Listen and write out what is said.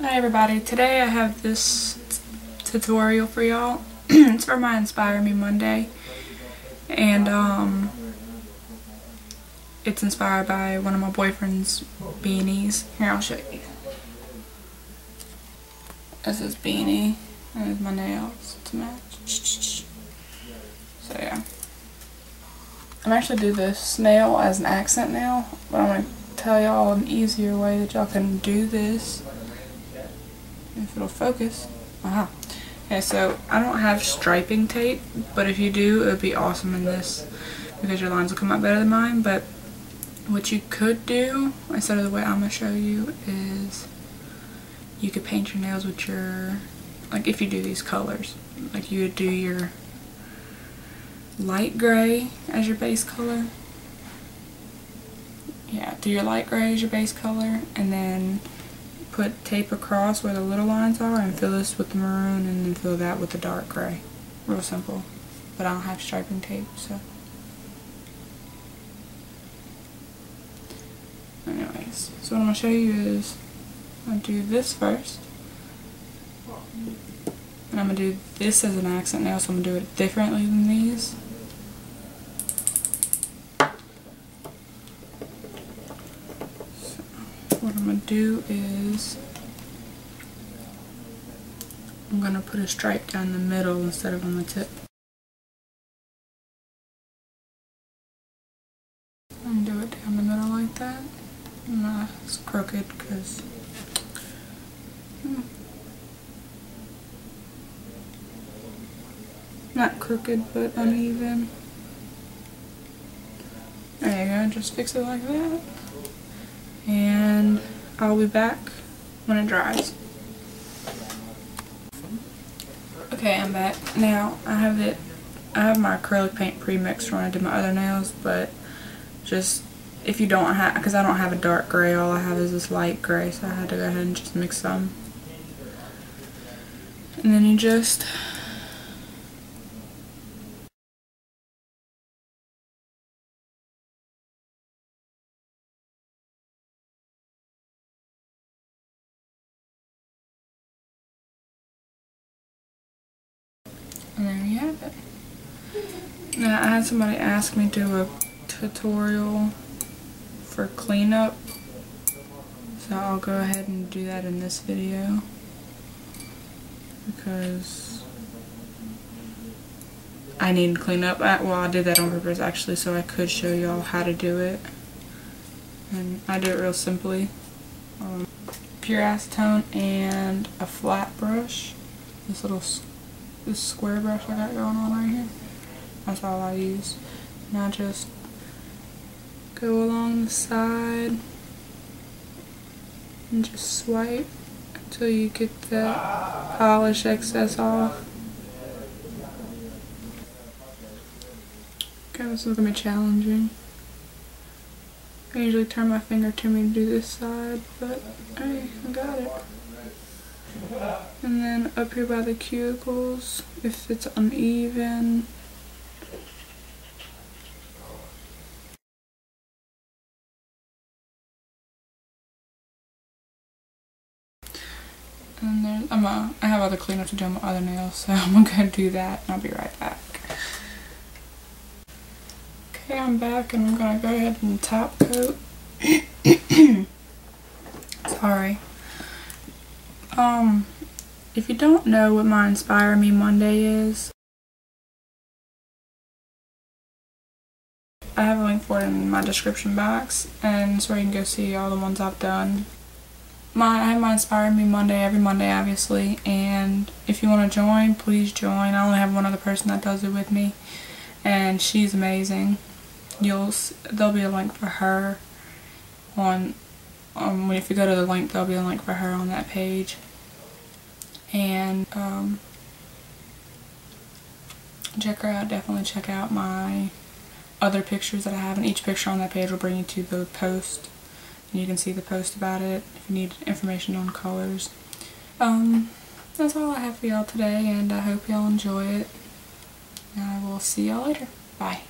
Hi everybody, today I have this tutorial for y'all. it's for my Inspire Me Monday. And um, it's inspired by one of my boyfriend's beanies. Here, I'll show you. This is beanie. And there's my nails to match. So yeah. I'm actually do this nail as an accent nail, but I'm going to tell y'all an easier way that y'all can do this if it'll focus. Aha. Okay, so I don't have striping tape, but if you do, it would be awesome in this because your lines will come out better than mine. But what you could do, instead of the way I'm going to show you, is you could paint your nails with your, like if you do these colors, like you would do your light gray as your base color. Yeah, do your light gray as your base color, and then put tape across where the little lines are and fill this with the maroon and then fill that with the dark gray. Real simple. But I don't have striping tape, so. Anyways, so what I'm going to show you is I'm going to do this first. And I'm going to do this as an accent nail, so I'm going to do it differently than these. What I'm going to do is I'm going to put a stripe down the middle instead of on the tip. And do it down the middle like that. Nah, it's crooked because hmm. not crooked but uneven. There you go, just fix it like that and I'll be back when it dries. Okay, I'm back. Now, I have it, I have my acrylic paint pre-mixed when I did my other nails, but just, if you don't have, because I don't have a dark gray, all I have is this light gray, so I had to go ahead and just mix some. And then you just And there you have it. Now I had somebody ask me to do a tutorial for cleanup. So I'll go ahead and do that in this video. Because I need to clean up. Well, I did that on purpose actually so I could show y'all how to do it. And I do it real simply. Um, pure acetone and a flat brush. This little this square brush I got going on right here. That's all I use. And I just go along the side and just swipe until you get the polish excess off. Okay, this is gonna be challenging. I usually turn my finger to me to do this side, but hey, I got it. And then up here by the cuticles, if it's uneven, And then I'm a, I have other cleanup to do on my other nails, so I'm gonna do that and I'll be right back. Okay, I'm back and I'm gonna go ahead and top coat. Sorry. Um, if you don't know what my Inspire Me Monday is, I have a link for it in my description box, and where you can go see all the ones I've done. My, I have my Inspire Me Monday every Monday, obviously, and if you want to join, please join. I only have one other person that does it with me, and she's amazing. You'll there'll be a link for her on um, if you go to the link, there'll be a link for her on that page and um, check her out. Definitely check out my other pictures that I have, and each picture on that page will bring you to the post. And you can see the post about it if you need information on colors. Um, that's all I have for y'all today, and I hope y'all enjoy it. And I will see y'all later. Bye.